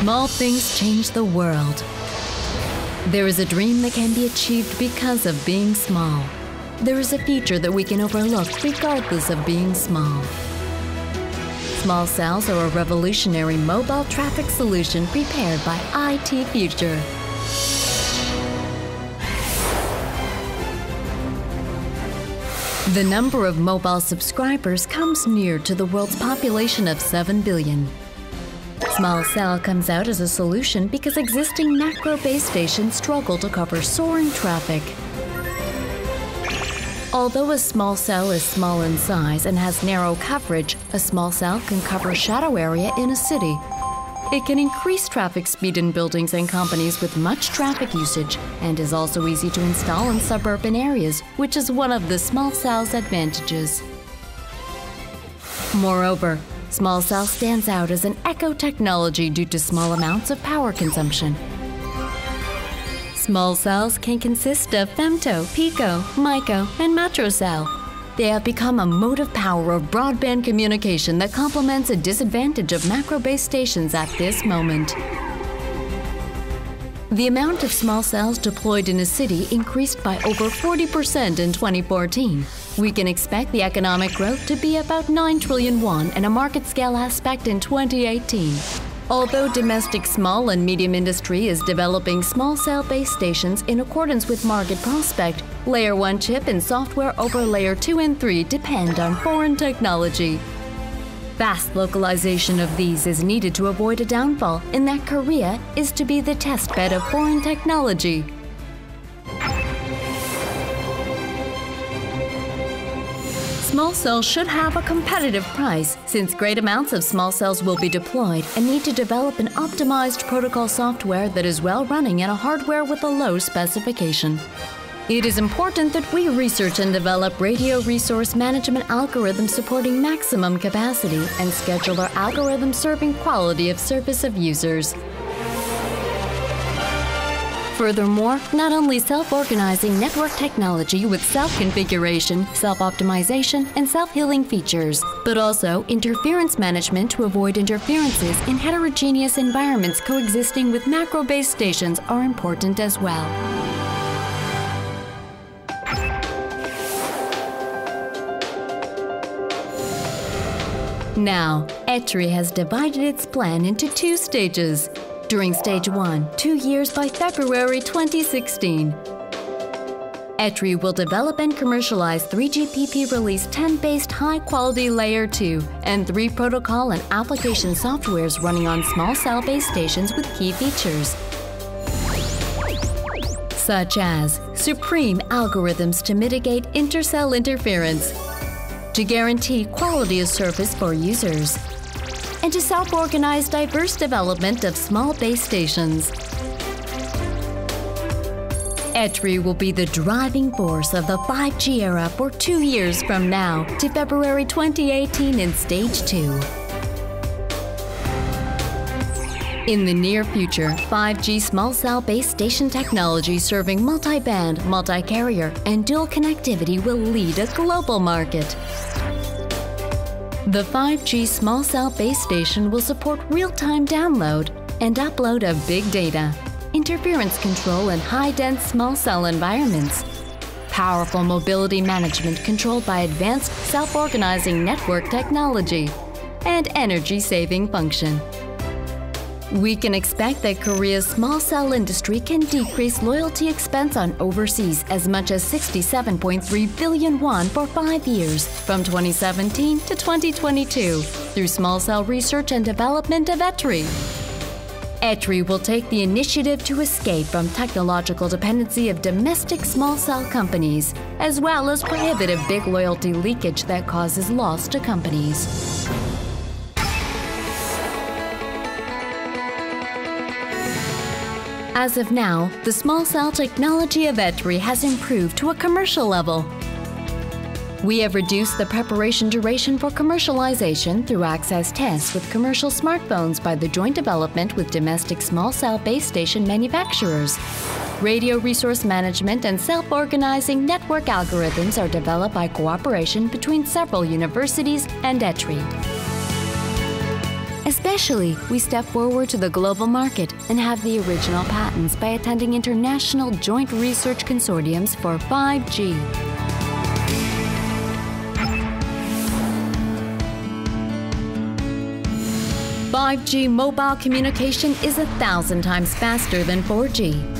Small things change the world. There is a dream that can be achieved because of being small. There is a future that we can overlook regardless of being small. Small cells are a revolutionary mobile traffic solution prepared by IT Future. The number of mobile subscribers comes near to the world's population of 7 billion. Small cell comes out as a solution because existing macro base stations struggle to cover soaring traffic. Although a small cell is small in size and has narrow coverage, a small cell can cover shadow area in a city. It can increase traffic speed in buildings and companies with much traffic usage and is also easy to install in suburban areas, which is one of the small cell's advantages. Moreover, small cell stands out as an eco technology due to small amounts of power consumption. Small cells can consist of femto, pico, micro, and macrocell. They have become a motive power of broadband communication that complements a disadvantage of macro base stations at this moment. The amount of small cells deployed in a city increased by over 40% in 2014. We can expect the economic growth to be about 9 trillion won and a market scale aspect in 2018. Although domestic small and medium industry is developing small cell base stations in accordance with market prospect, Layer 1 chip and software over Layer 2 and 3 depend on foreign technology. Fast localization of these is needed to avoid a downfall in that Korea is to be the test bed of foreign technology. Small cells should have a competitive price since great amounts of small cells will be deployed and need to develop an optimized protocol software that is well running in a hardware with a low specification. It is important that we research and develop radio resource management algorithms supporting maximum capacity and scheduler algorithms serving quality of service of users. Furthermore, not only self-organizing network technology with self-configuration, self-optimization, and self-healing features, but also interference management to avoid interferences in heterogeneous environments coexisting with macro base stations are important as well. Now, ETRI has divided its plan into two stages. During stage one, two years by February 2016. ETRI will develop and commercialize 3GPP Release 10 based high quality Layer 2 and 3 protocol and application softwares running on small cell base stations with key features. Such as supreme algorithms to mitigate intercell interference, to guarantee quality of service for users, and to self-organize diverse development of small base stations. ETRI will be the driving force of the 5G era for two years from now to February 2018 in Stage 2. In the near future, 5G small cell base station technology serving multi-band, multi-carrier, and dual connectivity will lead a global market. The 5G small cell base station will support real-time download and upload of big data, interference control in high-dense small cell environments, powerful mobility management controlled by advanced self-organizing network technology, and energy-saving function. We can expect that Korea's small cell industry can decrease loyalty expense on overseas as much as 67.3 billion won for five years, from 2017 to 2022, through small cell research and development of ETRI. ETRI will take the initiative to escape from technological dependency of domestic small cell companies, as well as prohibitive big loyalty leakage that causes loss to companies. As of now, the small cell technology of ETRI has improved to a commercial level. We have reduced the preparation duration for commercialization through access tests with commercial smartphones by the joint development with domestic small cell base station manufacturers. Radio resource management and self-organizing network algorithms are developed by cooperation between several universities and ETRI. Especially, we step forward to the global market and have the original patents by attending international joint research consortiums for 5G. 5G mobile communication is a thousand times faster than 4G.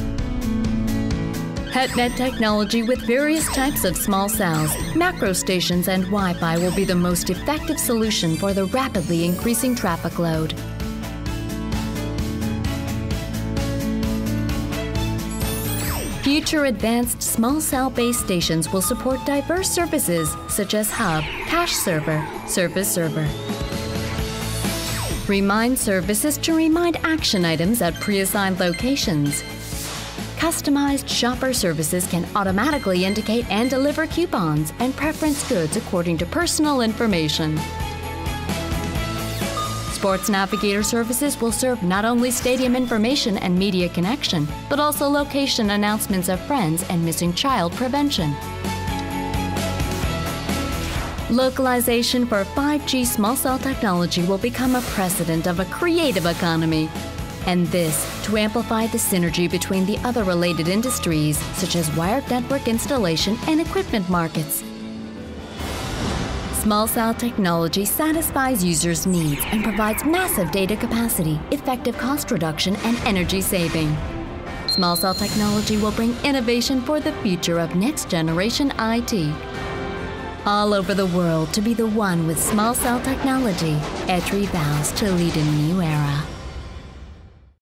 HetNet technology with various types of small cells, macro stations, and Wi-Fi will be the most effective solution for the rapidly increasing traffic load. Future advanced small cell base stations will support diverse services such as hub, cache server, service server. Remind services to remind action items at pre-assigned locations. Customized shopper services can automatically indicate and deliver coupons and preference goods according to personal information. Sports Navigator services will serve not only stadium information and media connection, but also location announcements of friends and missing child prevention. Localization for 5G small cell technology will become a precedent of a creative economy. And this to amplify the synergy between the other related industries, such as wired network installation and equipment markets. Small cell technology satisfies users' needs and provides massive data capacity, effective cost reduction, and energy saving. Small cell technology will bring innovation for the future of next generation IT all over the world to be the one with small cell technology, Etri vows to lead a new era.